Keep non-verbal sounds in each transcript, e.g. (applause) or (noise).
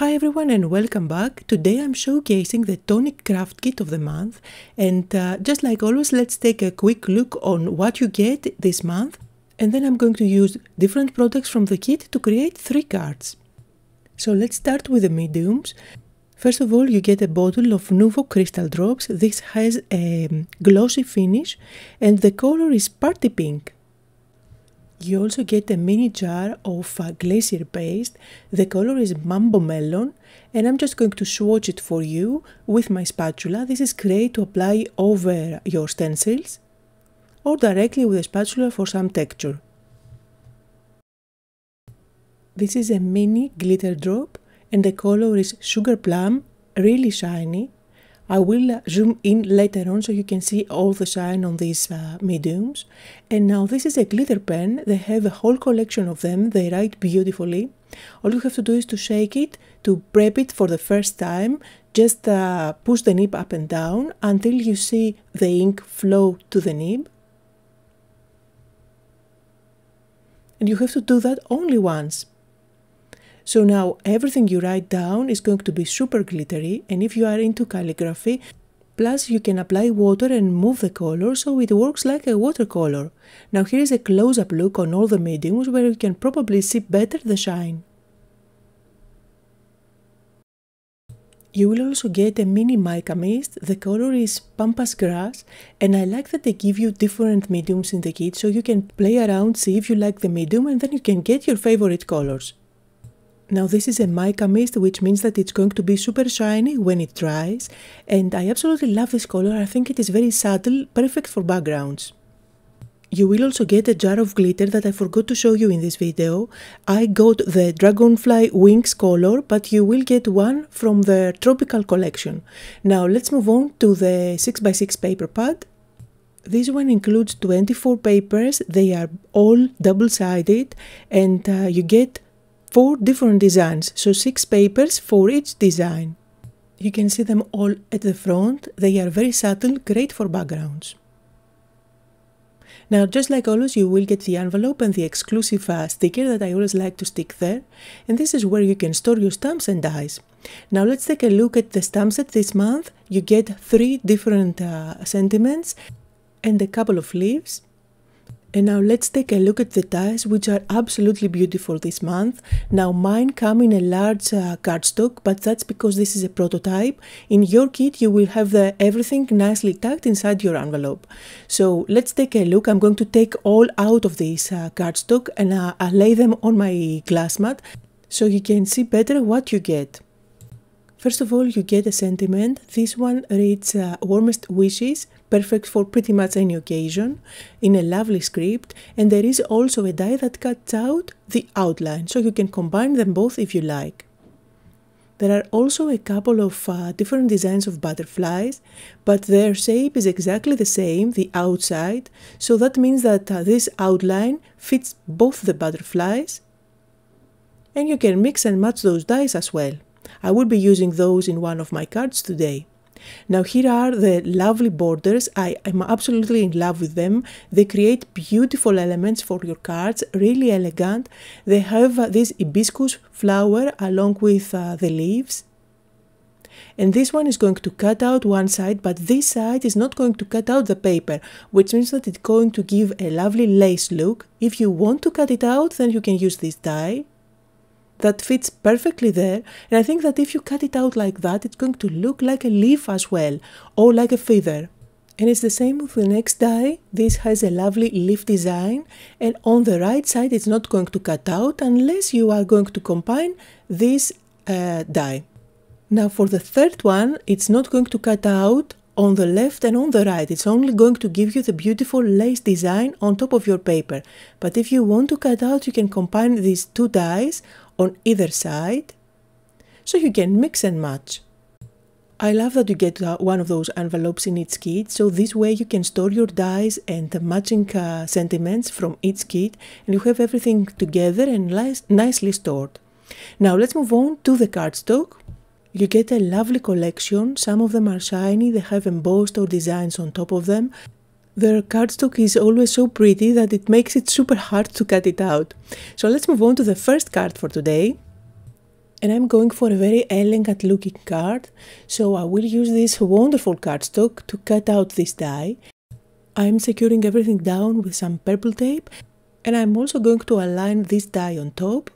Hi everyone and welcome back. Today I'm showcasing the Tonic Craft Kit of the month and uh, just like always let's take a quick look on what you get this month and then I'm going to use different products from the kit to create three cards. So let's start with the mediums. First of all you get a bottle of Nuvo Crystal Drops. This has a glossy finish and the color is party pink. You also get a mini jar of uh, glacier paste. The color is Mambo Melon and I'm just going to swatch it for you with my spatula. This is great to apply over your stencils or directly with a spatula for some texture. This is a mini glitter drop and the color is Sugar Plum, really shiny I will zoom in later on so you can see all the shine on these uh, mediums. And now this is a glitter pen. They have a whole collection of them. They write beautifully. All you have to do is to shake it, to prep it for the first time. Just uh, push the nib up and down until you see the ink flow to the nib. And you have to do that only once. So now everything you write down is going to be super glittery and if you are into calligraphy, plus you can apply water and move the color so it works like a watercolor. Now here is a close-up look on all the mediums where you can probably see better the shine. You will also get a mini mica mist, the color is pampas grass and I like that they give you different mediums in the kit so you can play around, see if you like the medium and then you can get your favorite colors. Now this is a mica mist which means that it's going to be super shiny when it dries and I absolutely love this color, I think it is very subtle, perfect for backgrounds. You will also get a jar of glitter that I forgot to show you in this video. I got the Dragonfly Wings color, but you will get one from the Tropical collection. Now let's move on to the 6x6 paper pad. This one includes 24 papers, they are all double-sided and uh, you get four different designs, so six papers for each design. You can see them all at the front, they are very subtle, great for backgrounds. Now, just like always, you will get the envelope and the exclusive uh, sticker that I always like to stick there. And this is where you can store your stamps and dies. Now, let's take a look at the stamp set this month. You get three different uh, sentiments and a couple of leaves. And now let's take a look at the dies which are absolutely beautiful this month. Now mine come in a large uh, cardstock but that's because this is a prototype. In your kit you will have the everything nicely tucked inside your envelope. So let's take a look. I'm going to take all out of this uh, cardstock and uh, I'll lay them on my glass mat so you can see better what you get. First of all, you get a sentiment. This one reads uh, Warmest Wishes, perfect for pretty much any occasion, in a lovely script. And there is also a die that cuts out the outline, so you can combine them both if you like. There are also a couple of uh, different designs of butterflies, but their shape is exactly the same, the outside, so that means that uh, this outline fits both the butterflies, and you can mix and match those dies as well. I will be using those in one of my cards today. Now here are the lovely borders. I am absolutely in love with them. They create beautiful elements for your cards, really elegant. They have uh, this hibiscus flower along with uh, the leaves. And this one is going to cut out one side, but this side is not going to cut out the paper, which means that it's going to give a lovely lace look. If you want to cut it out, then you can use this die that fits perfectly there. And I think that if you cut it out like that, it's going to look like a leaf as well, or like a feather. And it's the same with the next die. This has a lovely leaf design and on the right side it's not going to cut out unless you are going to combine this uh, die. Now for the third one, it's not going to cut out on the left and on the right. It's only going to give you the beautiful lace design on top of your paper. But if you want to cut out, you can combine these two dies on either side so you can mix and match. I love that you get one of those envelopes in each kit, so this way you can store your dies and matching uh, sentiments from each kit and you have everything together and nicely stored. Now let's move on to the cardstock. You get a lovely collection, some of them are shiny, they have embossed or designs on top of them, their cardstock is always so pretty that it makes it super hard to cut it out. So let's move on to the first card for today. and I'm going for a very elegant looking card so I will use this wonderful cardstock to cut out this die. I'm securing everything down with some purple tape and I'm also going to align this die on top,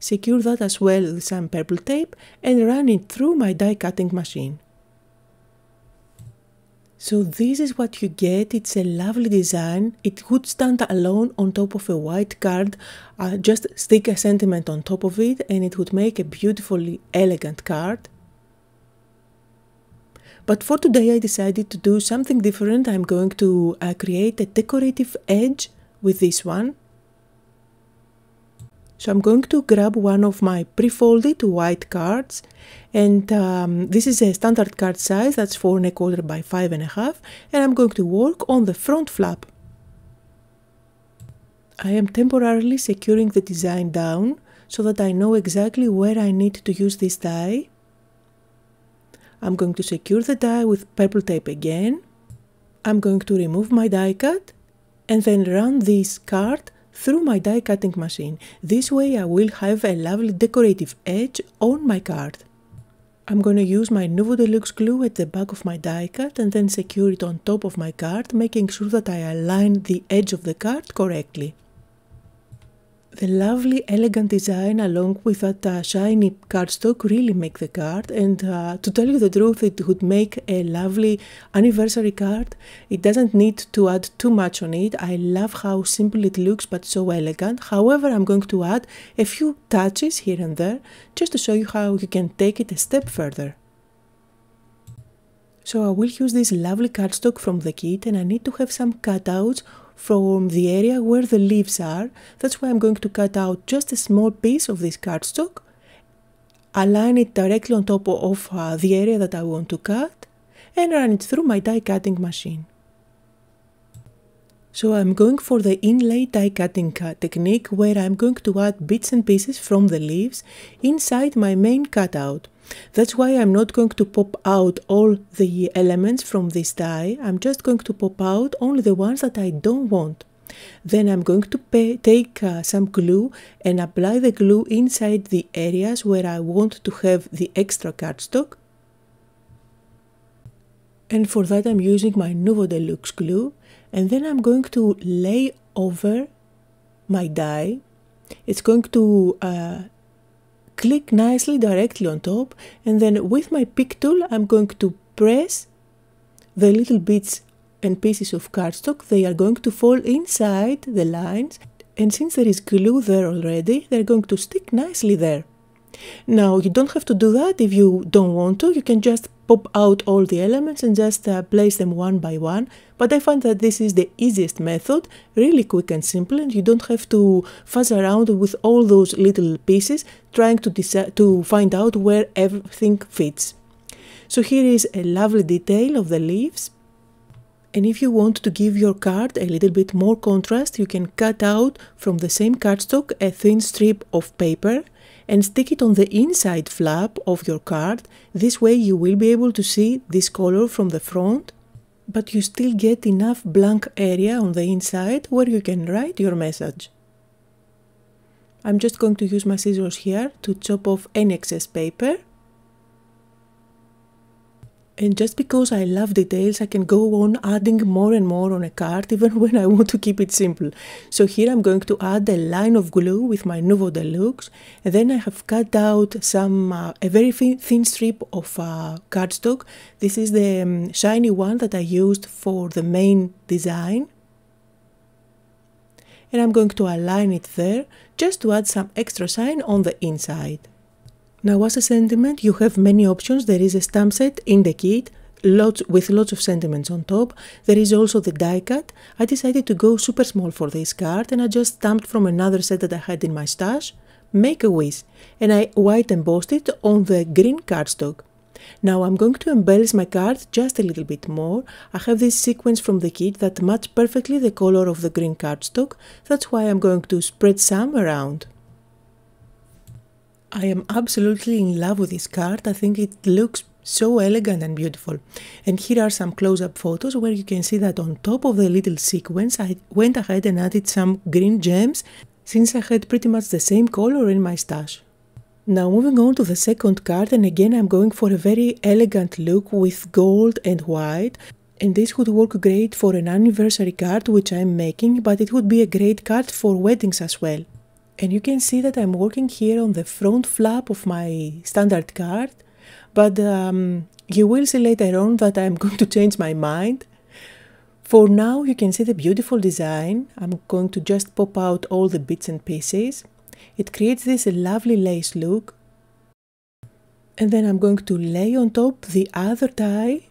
secure that as well with some purple tape and run it through my die cutting machine. So this is what you get. It's a lovely design. It would stand alone on top of a white card. Uh, just stick a sentiment on top of it and it would make a beautifully elegant card. But for today I decided to do something different. I'm going to uh, create a decorative edge with this one. So I'm going to grab one of my pre-folded white cards and um, this is a standard card size that's four and a quarter by five and a half and I'm going to work on the front flap. I am temporarily securing the design down so that I know exactly where I need to use this die. I'm going to secure the die with purple tape again. I'm going to remove my die cut and then run this card through my die cutting machine. This way I will have a lovely decorative edge on my card. I'm going to use my Nuvo Deluxe glue at the back of my die cut and then secure it on top of my card, making sure that I align the edge of the card correctly. The lovely elegant design along with that uh, shiny cardstock really make the card and uh, to tell you the truth it would make a lovely anniversary card. It doesn't need to add too much on it. I love how simple it looks but so elegant. However I'm going to add a few touches here and there just to show you how you can take it a step further. So I will use this lovely cardstock from the kit and I need to have some cutouts from the area where the leaves are. That's why I'm going to cut out just a small piece of this cardstock, align it directly on top of uh, the area that I want to cut, and run it through my die cutting machine. So I'm going for the inlay die cutting technique where I'm going to add bits and pieces from the leaves inside my main cutout. That's why I'm not going to pop out all the elements from this die. I'm just going to pop out only the ones that I don't want. Then I'm going to pay, take uh, some glue and apply the glue inside the areas where I want to have the extra cardstock. And for that I'm using my Nuvo Deluxe glue and then I'm going to lay over my die. It's going to uh, click nicely directly on top and then with my pick tool I'm going to press the little bits and pieces of cardstock they are going to fall inside the lines and since there is glue there already they're going to stick nicely there. Now you don't have to do that if you don't want to you can just pop out all the elements and just uh, place them one by one. But I find that this is the easiest method, really quick and simple, and you don't have to fuss around with all those little pieces trying to, to find out where everything fits. So here is a lovely detail of the leaves. And if you want to give your card a little bit more contrast, you can cut out from the same cardstock a thin strip of paper and stick it on the inside flap of your card. This way you will be able to see this color from the front, but you still get enough blank area on the inside where you can write your message. I'm just going to use my scissors here to chop off any excess paper and just because I love details, I can go on adding more and more on a card (laughs) even when I want to keep it simple. So here I'm going to add a line of glue with my Nuvo Deluxe. And then I have cut out some, uh, a very thin, thin strip of uh, cardstock. This is the um, shiny one that I used for the main design. And I'm going to align it there just to add some extra shine on the inside. Now as a sentiment you have many options. There is a stamp set in the kit lots with lots of sentiments on top. There is also the die cut. I decided to go super small for this card and I just stamped from another set that I had in my stash. Make a wish and I white embossed it on the green cardstock. Now I'm going to embellish my card just a little bit more. I have this sequence from the kit that match perfectly the color of the green cardstock. That's why I'm going to spread some around. I am absolutely in love with this card. I think it looks so elegant and beautiful. And here are some close-up photos where you can see that on top of the little sequence I went ahead and added some green gems since I had pretty much the same color in my stash. Now moving on to the second card and again I'm going for a very elegant look with gold and white and this would work great for an anniversary card which I'm making but it would be a great card for weddings as well. And you can see that I'm working here on the front flap of my standard card but um, you will see later on that I'm going to change my mind. For now you can see the beautiful design. I'm going to just pop out all the bits and pieces. It creates this lovely lace look. And then I'm going to lay on top the other die,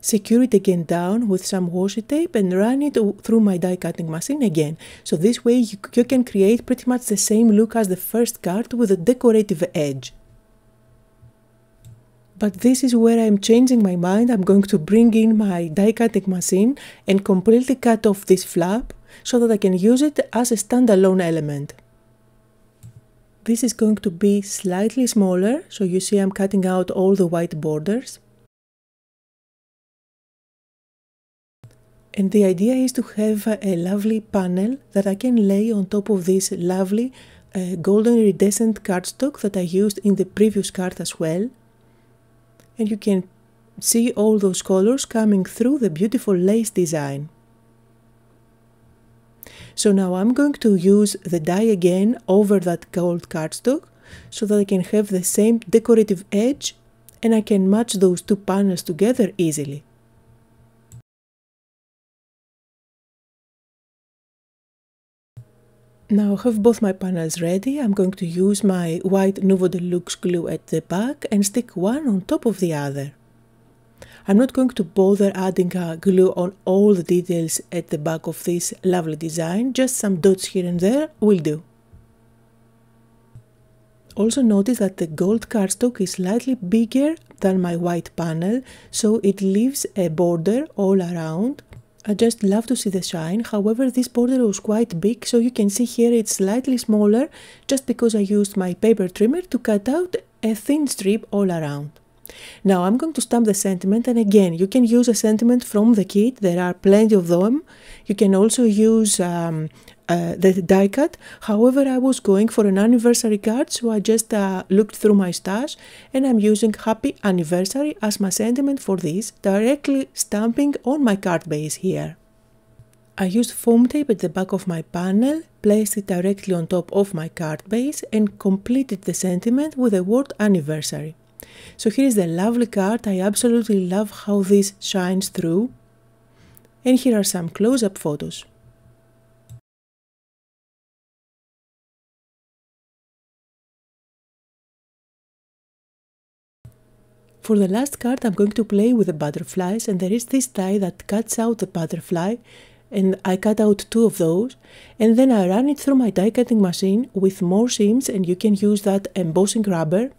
secure it again down with some washi tape and run it through my die cutting machine again. So this way you, you can create pretty much the same look as the first card with a decorative edge. But this is where I'm changing my mind. I'm going to bring in my die cutting machine and completely cut off this flap so that I can use it as a standalone element. This is going to be slightly smaller, so you see I'm cutting out all the white borders. And the idea is to have a lovely panel that I can lay on top of this lovely uh, golden iridescent cardstock that I used in the previous card as well. And you can see all those colors coming through the beautiful lace design. So now I'm going to use the die again over that gold cardstock so that I can have the same decorative edge and I can match those two panels together easily. Now I have both my panels ready. I'm going to use my white Nuvo Deluxe glue at the back and stick one on top of the other. I'm not going to bother adding a glue on all the details at the back of this lovely design, just some dots here and there will do. Also notice that the gold cardstock is slightly bigger than my white panel, so it leaves a border all around. I just love to see the shine, however this border was quite big, so you can see here it's slightly smaller just because I used my paper trimmer to cut out a thin strip all around. Now I'm going to stamp the sentiment and again you can use a sentiment from the kit, there are plenty of them. You can also use um, uh, the die cut. However, I was going for an anniversary card, so I just uh, looked through my stash and I'm using Happy Anniversary as my sentiment for this, directly stamping on my card base here. I used foam tape at the back of my panel, placed it directly on top of my card base and completed the sentiment with the word anniversary. So here is the lovely card. I absolutely love how this shines through. And here are some close-up photos. For the last card I'm going to play with the butterflies and there is this die that cuts out the butterfly and I cut out two of those and then I run it through my die cutting machine with more seams and you can use that embossing rubber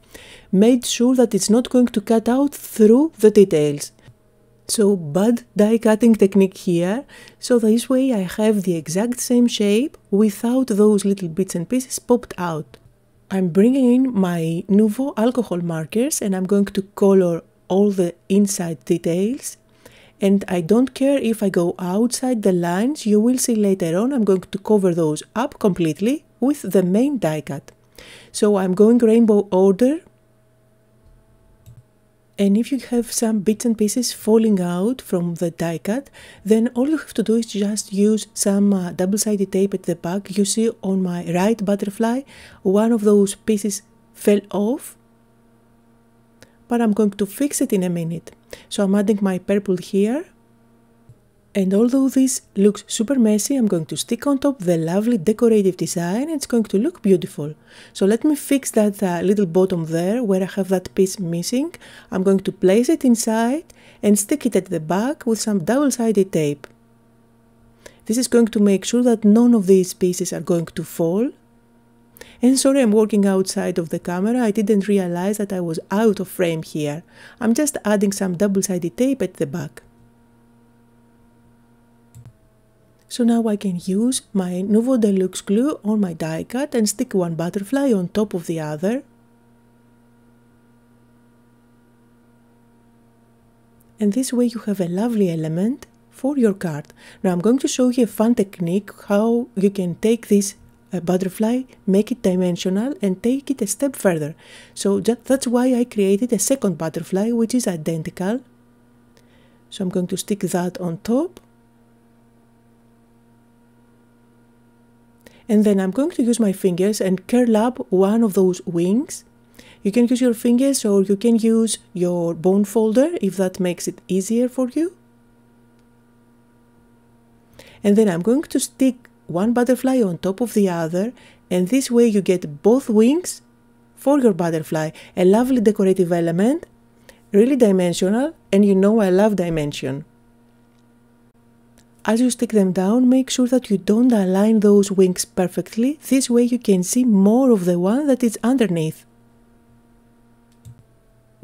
made sure that it's not going to cut out through the details. So bad die cutting technique here. So this way I have the exact same shape without those little bits and pieces popped out. I'm bringing in my Nuvo alcohol markers and I'm going to color all the inside details and I don't care if I go outside the lines, you will see later on I'm going to cover those up completely with the main die cut. So I'm going rainbow order and if you have some bits and pieces falling out from the die cut, then all you have to do is just use some uh, double-sided tape at the back. You see on my right butterfly, one of those pieces fell off but I'm going to fix it in a minute. So I'm adding my purple here. And although this looks super messy, I'm going to stick on top the lovely decorative design and it's going to look beautiful. So let me fix that uh, little bottom there where I have that piece missing. I'm going to place it inside and stick it at the back with some double-sided tape. This is going to make sure that none of these pieces are going to fall and sorry I'm working outside of the camera, I didn't realize that I was out of frame here. I'm just adding some double-sided tape at the back. So now I can use my Nuvo Deluxe glue on my die cut and stick one butterfly on top of the other. And this way you have a lovely element for your card. Now I'm going to show you a fun technique how you can take this butterfly, make it dimensional and take it a step further. So that's why I created a second butterfly which is identical. So I'm going to stick that on top. And then I'm going to use my fingers and curl up one of those wings. You can use your fingers or you can use your bone folder if that makes it easier for you. And then I'm going to stick one butterfly on top of the other and this way you get both wings for your butterfly. A lovely decorative element, really dimensional and you know I love dimension. As you stick them down, make sure that you don't align those wings perfectly. This way you can see more of the one that is underneath.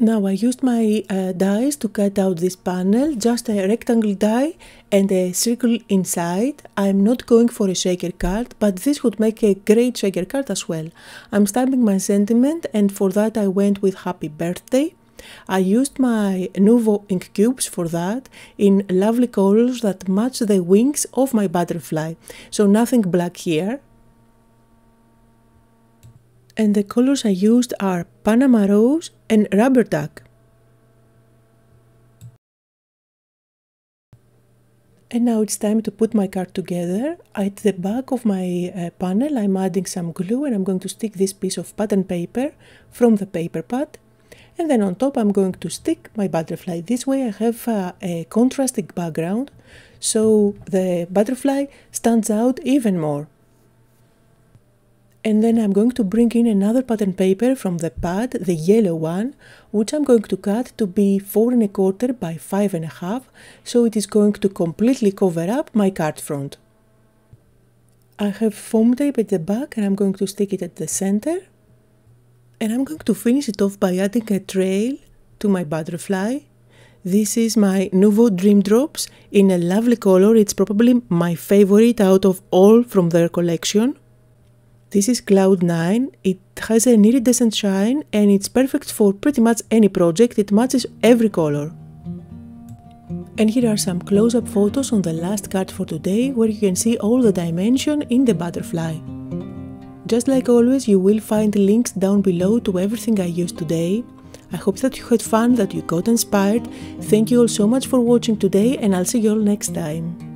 Now I used my uh, dies to cut out this panel, just a rectangle die and a circle inside. I'm not going for a shaker card, but this would make a great shaker card as well. I'm stamping my sentiment and for that I went with happy birthday. I used my Nuvo ink cubes for that in lovely colors that match the wings of my butterfly. So nothing black here, and the colors I used are Panama Rose and Rubber Duck. And now it's time to put my card together. At the back of my uh, panel I'm adding some glue and I'm going to stick this piece of pattern paper from the paper pad. And then on top I'm going to stick my butterfly. This way I have uh, a contrasting background so the butterfly stands out even more and then I'm going to bring in another pattern paper from the pad, the yellow one, which I'm going to cut to be four and a quarter by five and a half, so it is going to completely cover up my card front. I have foam tape at the back and I'm going to stick it at the center. And I'm going to finish it off by adding a trail to my butterfly. This is my Nuvo Dream Drops in a lovely color. It's probably my favorite out of all from their collection. This is Cloud 9. It has an iridescent shine and it's perfect for pretty much any project. It matches every color. And here are some close-up photos on the last card for today where you can see all the dimension in the butterfly. Just like always, you will find links down below to everything I used today. I hope that you had fun, that you got inspired. Thank you all so much for watching today and I'll see you all next time.